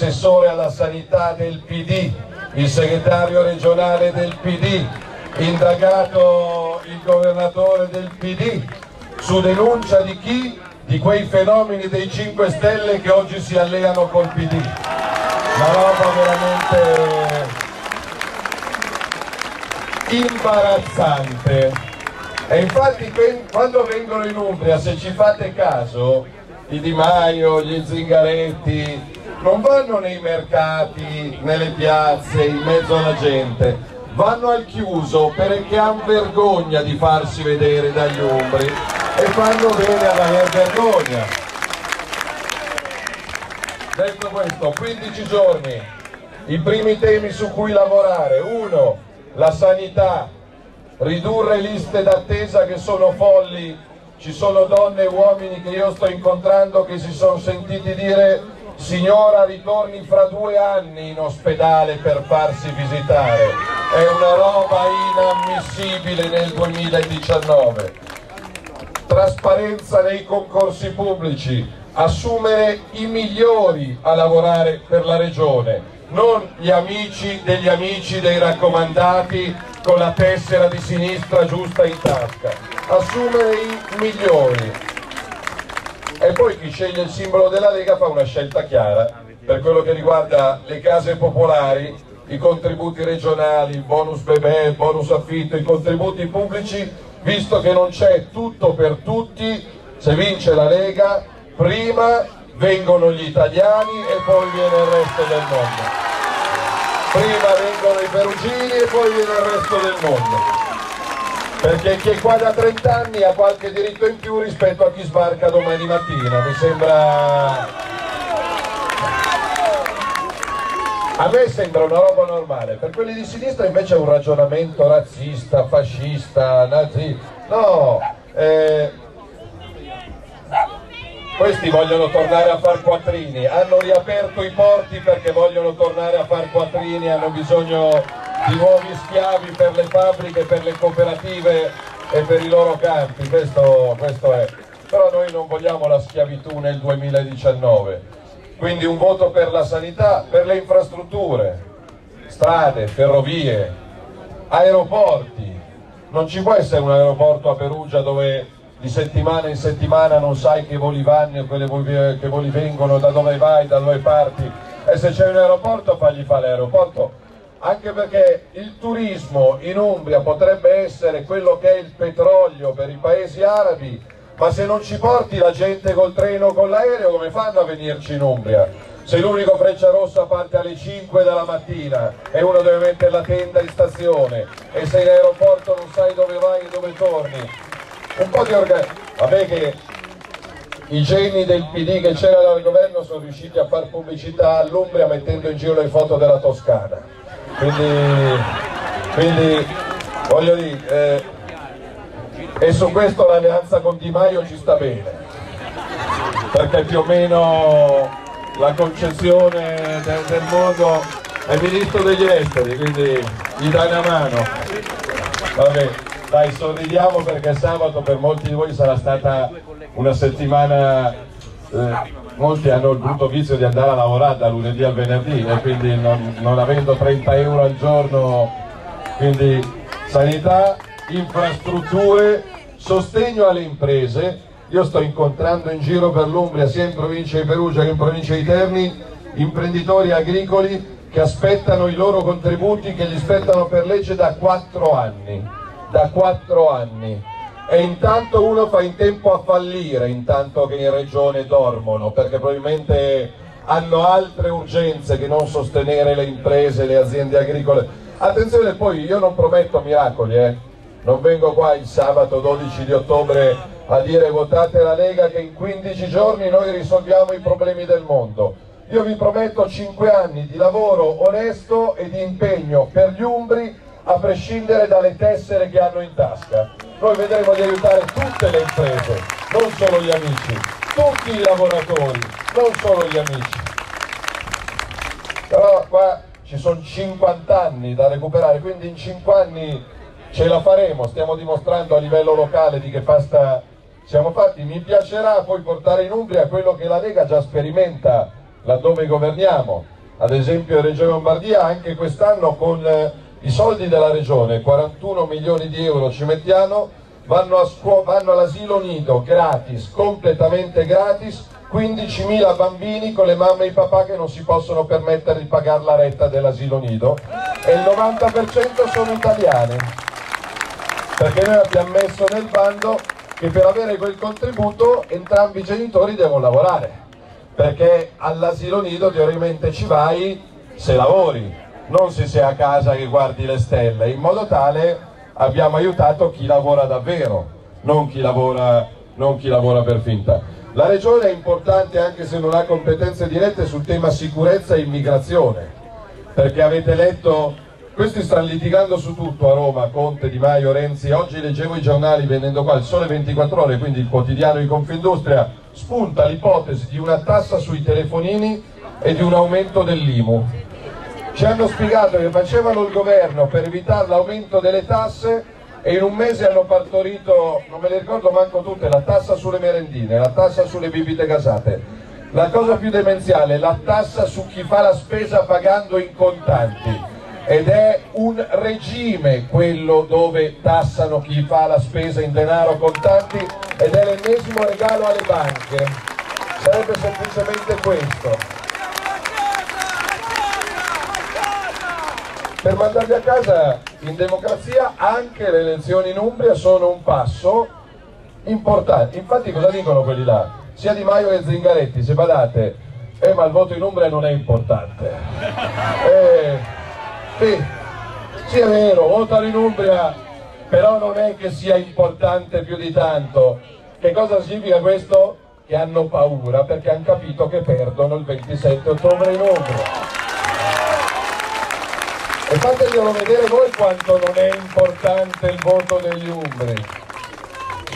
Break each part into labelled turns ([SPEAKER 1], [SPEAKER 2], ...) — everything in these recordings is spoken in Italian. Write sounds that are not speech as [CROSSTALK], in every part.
[SPEAKER 1] assessore alla sanità del PD, il segretario regionale del PD, indagato il governatore del PD su denuncia di chi? Di quei fenomeni dei 5 Stelle che oggi si alleano col PD. Una roba veramente imbarazzante. E infatti quando vengono in Umbria, se ci fate caso, i Di Maio, gli Zingaretti, non vanno nei mercati, nelle piazze, in mezzo alla gente, vanno al chiuso perché hanno vergogna di farsi vedere dagli ombri e fanno bene ad aver vergogna. Detto questo, 15 giorni, i primi temi su cui lavorare, uno, la sanità, ridurre liste d'attesa che sono folli, ci sono donne e uomini che io sto incontrando che si sono sentiti dire signora ritorni fra due anni in ospedale per farsi visitare, è una roba inammissibile nel 2019. Trasparenza nei concorsi pubblici, assumere i migliori a lavorare per la regione, non gli amici degli amici dei raccomandati con la tessera di sinistra giusta in tasca, assumere i migliori e poi chi sceglie il simbolo della Lega fa una scelta chiara per quello che riguarda le case popolari, i contributi regionali, il bonus bebè, il bonus affitto, i contributi pubblici, visto che non c'è tutto per tutti, se vince la Lega, prima vengono gli italiani e poi viene il resto del mondo. Prima vengono i perugini e poi viene il resto del mondo perché chi è qua da 30 anni ha qualche diritto in più rispetto a chi sbarca domani mattina, mi sembra... A me sembra una roba normale, per quelli di sinistra invece è un ragionamento razzista, fascista, nazi... No, eh... questi vogliono tornare a far quattrini, hanno riaperto i porti perché vogliono tornare a far quattrini, hanno bisogno di nuovi schiavi per le fabbriche, per le cooperative e per i loro campi, questo, questo è. Però noi non vogliamo la schiavitù nel 2019, quindi un voto per la sanità, per le infrastrutture, strade, ferrovie, aeroporti. Non ci può essere un aeroporto a Perugia dove di settimana in settimana non sai che voli vanno, che voli vengono, da dove vai, da dove parti. E se c'è un aeroporto fagli fare l'aeroporto anche perché il turismo in Umbria potrebbe essere quello che è il petrolio per i paesi arabi, ma se non ci porti la gente col treno o con l'aereo come fanno a venirci in Umbria? Se l'unico Freccia Rossa parte alle 5 della mattina e uno deve mettere la tenda in stazione e se in aeroporto non sai dove vai e dove torni, un po' di organizzazione. Vabbè che i geni del PD che c'erano al governo sono riusciti a fare pubblicità all'Umbria mettendo in giro le foto della Toscana quindi, quindi voglio dire, eh, e su questo l'alleanza con Di Maio ci sta bene, perché più o meno la concezione del, del mondo è ministro degli esteri, quindi gli dai una mano. Vabbè, dai, sorridiamo perché sabato per molti di voi sarà stata una settimana eh, molti hanno il brutto vizio di andare a lavorare da lunedì al venerdì e quindi non, non avendo 30 euro al giorno, quindi sanità, infrastrutture, sostegno alle imprese. Io sto incontrando in giro per l'Umbria, sia in provincia di Perugia che in provincia di Terni, imprenditori agricoli che aspettano i loro contributi che gli spettano per legge da 4 anni. Da 4 anni e intanto uno fa in tempo a fallire intanto che in regione dormono perché probabilmente hanno altre urgenze che non sostenere le imprese, le aziende agricole. Attenzione poi, io non prometto miracoli, eh? non vengo qua il sabato 12 di ottobre a dire votate la Lega che in 15 giorni noi risolviamo i problemi del mondo. Io vi prometto 5 anni di lavoro onesto e di impegno per gli Umbri a prescindere dalle tessere che hanno in tasca. Noi vedremo di aiutare tutte le imprese, non solo gli amici, tutti i lavoratori, non solo gli amici. Però qua ci sono 50 anni da recuperare, quindi in 5 anni ce la faremo, stiamo dimostrando a livello locale di che pasta siamo fatti. Mi piacerà poi portare in Umbria quello che la Lega già sperimenta laddove governiamo. Ad esempio in Regione Lombardia anche quest'anno con i soldi della Regione, 41 milioni di euro ci mettiamo, vanno, vanno all'asilo nido gratis, completamente gratis, 15.000 bambini con le mamme e i papà che non si possono permettere di pagare la retta dell'asilo nido. E il 90% sono italiani perché noi abbiamo messo nel bando che per avere quel contributo entrambi i genitori devono lavorare. Perché all'asilo nido teoricamente ci vai se lavori non se sei a casa che guardi le stelle. In modo tale abbiamo aiutato chi lavora davvero non chi lavora, non chi lavora per finta. La regione è importante anche se non ha competenze dirette sul tema sicurezza e immigrazione, perché avete letto, questi stanno litigando su tutto a Roma, Conte, Di Maio, Renzi, oggi leggevo i giornali venendo qua, il Sole 24 Ore, quindi il quotidiano di Confindustria, spunta l'ipotesi di una tassa sui telefonini e di un aumento dell'IMU. Ci hanno spiegato che facevano il governo per evitare l'aumento delle tasse e in un mese hanno partorito, non me le ricordo manco tutte, la tassa sulle merendine, la tassa sulle bibite gasate. La cosa più demenziale, la tassa su chi fa la spesa pagando in contanti. Ed è un regime quello dove tassano chi fa la spesa in denaro contanti ed è l'ennesimo regalo alle banche. Sarebbe semplicemente questo. Per mandarli a casa in democrazia anche le elezioni in Umbria sono un passo importante. Infatti cosa dicono quelli là? Sia Di Maio che Zingaretti, se badate, eh ma il voto in Umbria non è importante. [LAUGHS] Eh, sì, sì è vero, votano in Umbria, però non è che sia importante più di tanto. Che cosa significa questo? Che hanno paura perché hanno capito che perdono il 27 ottobre in Umbria e fateglielo vedere voi quanto non è importante il voto degli Umbri.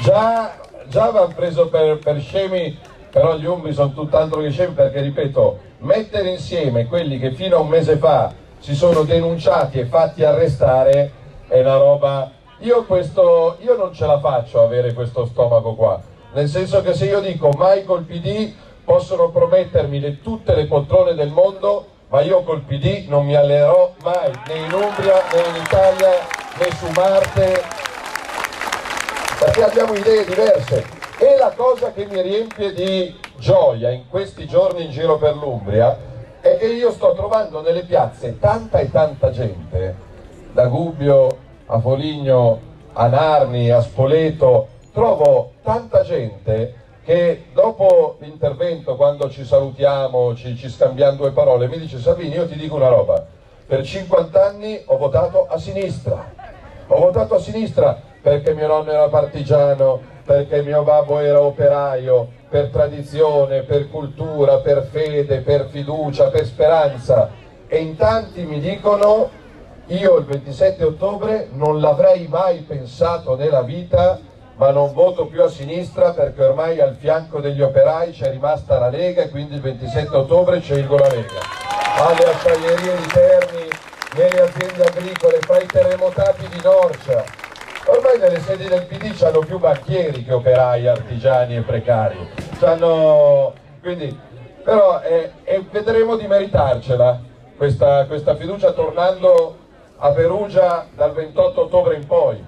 [SPEAKER 1] Già, già va preso per, per scemi, però gli Umbri sono tutt'altro che scemi perché, ripeto, mettere insieme quelli che fino a un mese fa si sono denunciati e fatti arrestare è una roba... Io, questo, io non ce la faccio avere questo stomaco qua, nel senso che se io dico mai col PD possono promettermi le, tutte le poltrone del mondo ma io col PD non mi allenerò mai, né in Umbria, né in Italia, né su Marte, perché abbiamo idee diverse. E la cosa che mi riempie di gioia in questi giorni in giro per l'Umbria è che io sto trovando nelle piazze tanta e tanta gente, da Gubbio a Foligno, a Narni, a Spoleto, trovo tanta gente che dopo l'intervento, quando ci salutiamo, ci, ci scambiamo due parole, mi dice Salvini, io ti dico una roba, per 50 anni ho votato a sinistra, ho votato a sinistra perché mio nonno era partigiano, perché mio babbo era operaio, per tradizione, per cultura, per fede, per fiducia, per speranza. E in tanti mi dicono io il 27 ottobre non l'avrei mai pensato nella vita ma non voto più a sinistra perché ormai al fianco degli operai c'è rimasta la Lega e quindi il 27 ottobre scelgo la Lega. Alle acciaierie di Terni, nelle aziende agricole, fra i terremotati di Norcia. Ormai nelle sedi del PD hanno più banchieri che operai, artigiani e precari. C'hanno... Quindi, però eh, eh, vedremo di meritarcela questa, questa fiducia tornando a Perugia dal 28 ottobre in poi,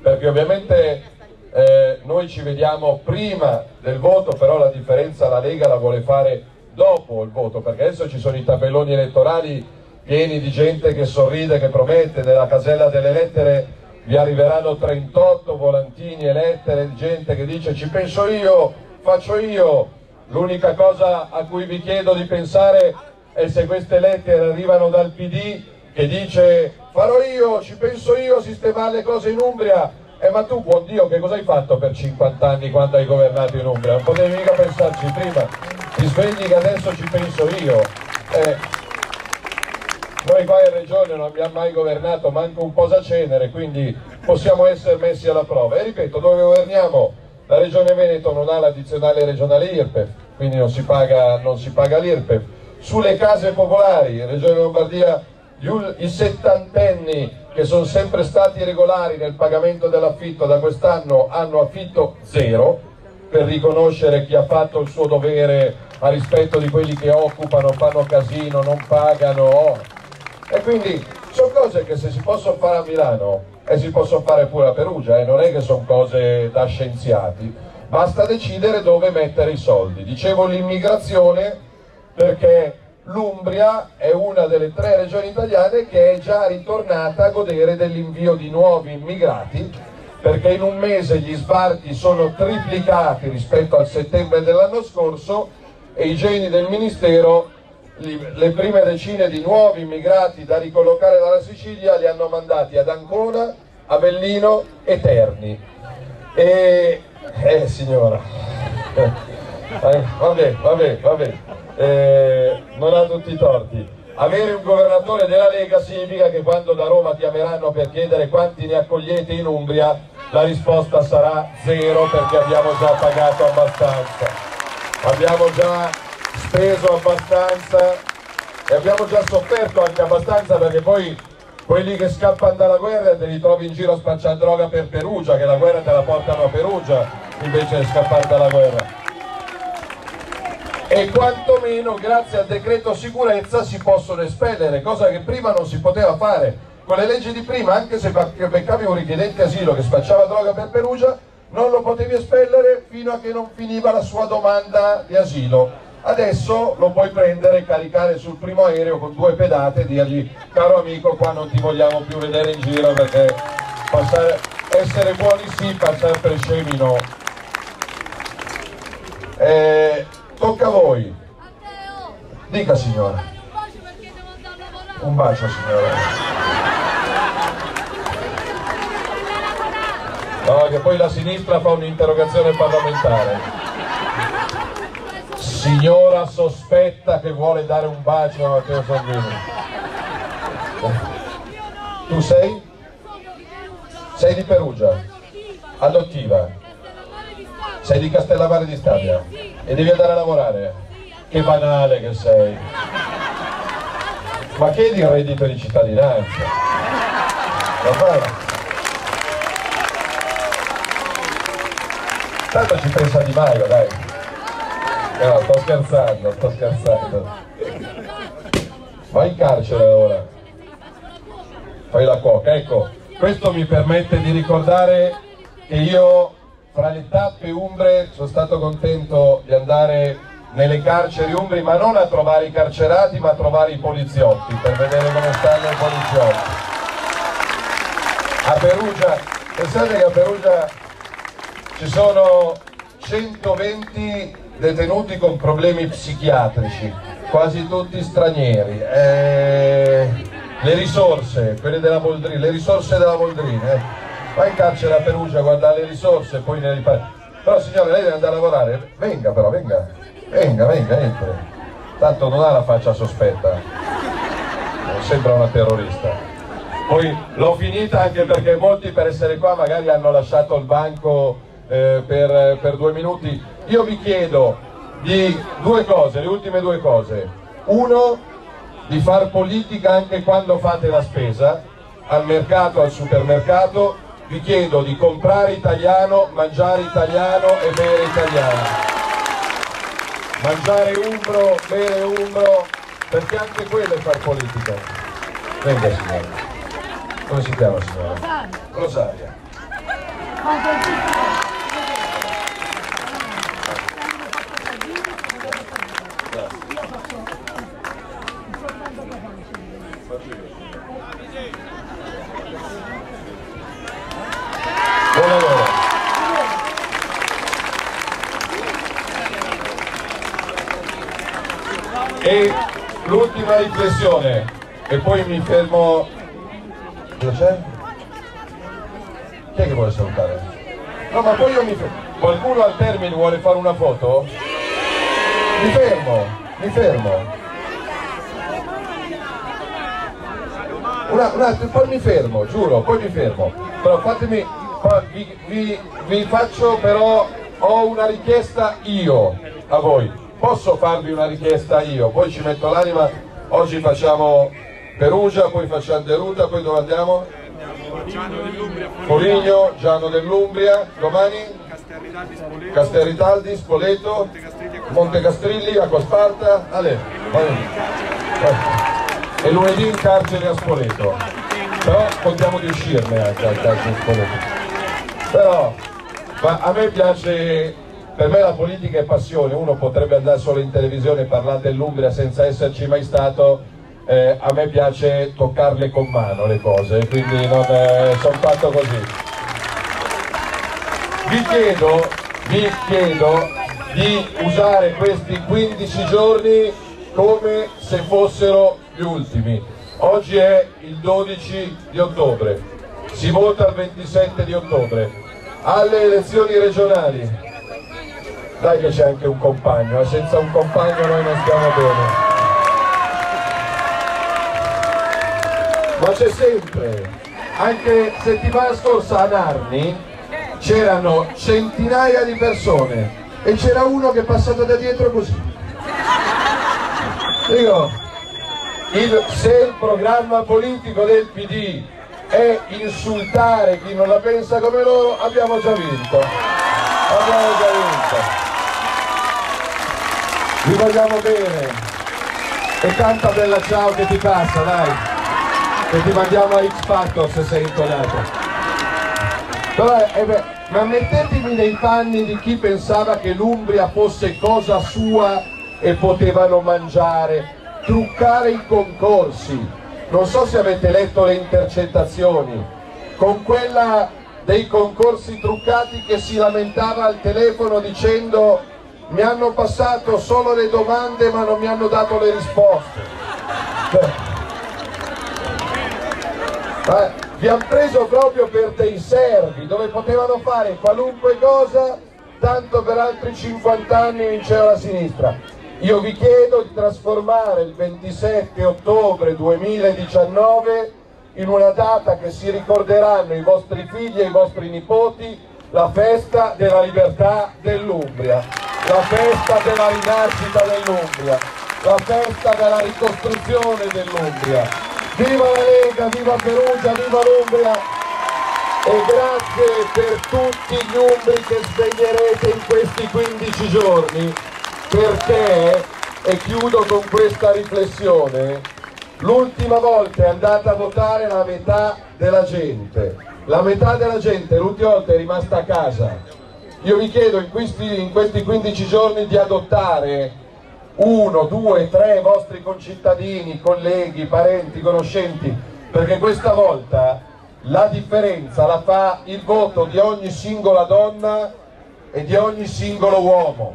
[SPEAKER 1] perché ovviamente eh, noi ci vediamo prima del voto, però la differenza la Lega la vuole fare dopo il voto, perché adesso ci sono i tabelloni elettorali pieni di gente che sorride, che promette, nella casella delle lettere vi arriveranno 38 volantini e lettere di gente che dice ci penso io, faccio io, l'unica cosa a cui vi chiedo di pensare è se queste lettere arrivano dal PD che dice farò io, ci penso io a sistemare le cose in Umbria eh ma tu buon Dio che cosa hai fatto per 50 anni quando hai governato in Umbria? Non potevi mica pensarci prima, ti svegli che adesso ci penso io. Eh, noi qua in regione non abbiamo mai governato manco un posacenere, quindi possiamo essere messi alla prova. E ripeto, dove governiamo la regione Veneto non ha l'addizionale regionale IRPEF, quindi non si paga, paga l'IRPEF. Sulle case popolari, in regione Lombardia i settantenni che sono sempre stati regolari nel pagamento dell'affitto da quest'anno hanno affitto zero per riconoscere chi ha fatto il suo dovere a rispetto di quelli che occupano, fanno casino, non pagano. E quindi sono cose che se si possono fare a Milano e si possono fare pure a Perugia, eh, non è che sono cose da scienziati, basta decidere dove mettere i soldi. Dicevo l'immigrazione perché l'Umbria è una delle tre regioni italiane che è già ritornata a godere dell'invio di nuovi immigrati perché in un mese gli sbarchi sono triplicati rispetto al settembre dell'anno scorso e i geni del Ministero le prime decine di nuovi immigrati da ricollocare dalla Sicilia li hanno mandati ad Ancona, Avellino e Terni. E... Eh signora, [LAUGHS] eh, vabbè, vabbè, vabbè, eh, non ha tutti i torti. Avere un governatore della Lega significa che quando da Roma chiameranno per chiedere quanti ne accogliete in Umbria, la risposta sarà zero perché abbiamo già pagato abbastanza. Abbiamo già speso abbastanza e abbiamo già sofferto anche abbastanza perché poi quelli che scappano dalla guerra te li trovi in giro a spacciare droga per Perugia, che la guerra te la portano a Perugia invece di scappare dalla guerra. E quantomeno grazie al decreto sicurezza si possono espellere, cosa che prima non si poteva fare. Con le leggi di prima, anche se beccavi un richiedente asilo che spacciava droga per Perugia, non lo potevi espellere fino a che non finiva la sua domanda di asilo adesso lo puoi prendere e caricare sul primo aereo con due pedate e dirgli caro amico qua non ti vogliamo più vedere in giro perché passare, essere buoni sì, passare per scemi no. Eh, tocca a voi. Dica signora. Un bacio signora. No, che poi la sinistra fa un'interrogazione parlamentare signora sospetta che vuole dare un bacio a Matteo Salvini. Tu sei? Sei di Perugia? Adottiva? Sei di Castellamare di Stabia? E devi andare a lavorare? Che banale che sei! Ma chiedi il reddito di cittadinanza? Tanto ci pensa Di Maio, dai! No, sto scherzando, sto scherzando. Vai in carcere ora. Fai la coca. Ecco, questo mi permette di ricordare che io fra le tappe umbre sono stato contento di andare nelle carceri umbri, ma non a trovare i carcerati, ma a trovare i poliziotti, per vedere come stanno i poliziotti. A Perugia, pensate che a Perugia ci sono 120 detenuti con problemi psichiatrici, quasi tutti stranieri. Eh, le risorse, quelle della Boldrina, le risorse della Boldrina, eh. Vai in carcere a Perugia, guarda le risorse, poi ne ripari. Però signore, lei deve andare a lavorare, venga però, venga, venga, venga, entri. Tanto non ha la faccia sospetta, sembra una terrorista. Poi l'ho finita anche perché molti per essere qua magari hanno lasciato il banco eh, per, per due minuti io vi chiedo di due cose, le ultime due cose. Uno, di far politica anche quando fate la spesa, al mercato, al supermercato, vi chiedo di comprare italiano, mangiare italiano e bere italiano. Mangiare umbro, bere umbro, perché anche quello è far politica. Venga signora. Come si chiama signora? Rosaria. E l'ultima riflessione, e poi mi fermo... Cosa c'è? Chi è che vuole salutare? No, ma poi io mi fermo. Qualcuno al termine vuole fare una foto? Mi fermo, mi fermo. Una, una, poi mi fermo, giuro, poi mi fermo. Però fatemi, vi, vi, vi faccio però, ho una richiesta io a voi posso farvi una richiesta io, poi ci metto l'anima, oggi facciamo Perugia, poi facciamo Deruta, poi dove andiamo? Foligno, Giano dell'Umbria, domani? Casterritaldi, Spoleto, Montecastrilli, Acqua Sparta, Ale, e lunedì in carcere a Spoleto, però contiamo di uscirne anche al carcere a Spoleto. Però a me piace, per me la politica è passione, uno potrebbe andare solo in televisione e parlare dell'Umbria senza esserci mai stato, eh, a me piace toccarle con mano le cose, quindi eh, sono fatto così. Vi chiedo, vi chiedo di usare questi 15 giorni come se fossero gli ultimi. Oggi è il 12 di ottobre, si vota il 27 di ottobre. Alle elezioni regionali, dai che c'è anche un compagno, eh? senza un compagno noi non stiamo bene. Ma c'è sempre, anche settimana scorsa a Narni c'erano centinaia di persone e c'era uno che è passato da dietro così. Dico, il, se il programma politico del PD è insultare chi non la pensa come loro, abbiamo già vinto. Abbiamo già vinto. Vi vogliamo bene. E canta bella ciao che ti passa, dai. Che ti mandiamo a X Factor se sei intonato. Eh ma mettetemi nei panni di chi pensava che l'Umbria fosse cosa sua e potevano mangiare, truccare i concorsi. Non so se avete letto le intercettazioni, con quella dei concorsi truccati che si lamentava al telefono dicendo mi hanno passato solo le domande ma non mi hanno dato le risposte. Beh, vi hanno preso proprio per dei servi dove potevano fare qualunque cosa tanto per altri 50 anni vinceva la sinistra. Io vi chiedo di trasformare il 27 ottobre 2019 in una data che si ricorderanno i vostri figli e i vostri nipoti la festa della libertà dell'Umbria la festa della rinascita dell'Umbria. La festa della ricostruzione dell'Umbria. Viva la Lega, viva Perugia, viva l'Umbria. E grazie per tutti gli Umbri che sveglerete in questi 15 giorni perché, e chiudo con questa riflessione, l'ultima volta è andata a votare la metà della gente, la metà della gente l'ultima volta è rimasta a casa. Io vi chiedo in questi, in questi 15 giorni di adottare uno, due, tre vostri concittadini, colleghi, parenti, conoscenti, perché questa volta la differenza la fa il voto di ogni singola donna e di ogni singolo uomo.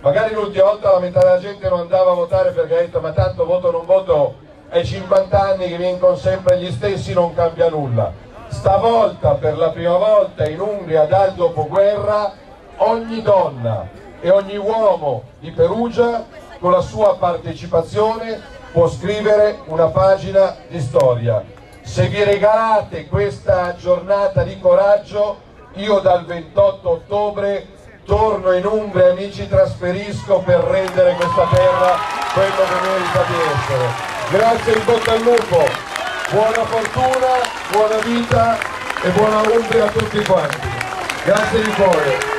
[SPEAKER 1] Magari l'ultima volta la metà della gente non andava a votare perché ha detto ma tanto voto non voto ai 50 anni che vincono sempre gli stessi non cambia nulla. Stavolta per la prima volta in Umbria dal dopoguerra ogni donna e ogni uomo di Perugia con la sua partecipazione può scrivere una pagina di storia. Se vi regalate questa giornata di coraggio, io dal 28 ottobre torno in Umbria, e mi ci trasferisco per rendere questa terra quello che merita di essere. Grazie, in bocca al lupo, buona fortuna, buona vita e buona Umbria a tutti quanti. Grazie di cuore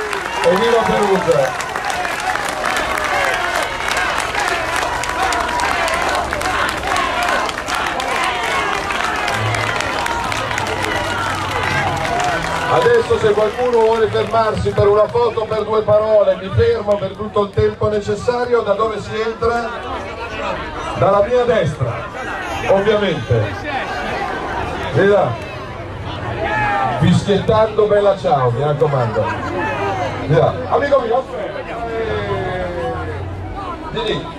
[SPEAKER 1] e viva Perugia! Adesso se qualcuno vuole fermarsi per una foto per due parole, mi fermo per tutto il tempo necessario, da dove si entra? Dalla mia destra, ovviamente. Là. Fischiettando bella ciao, mi raccomando. Di là. Amico mio, eh... di lì.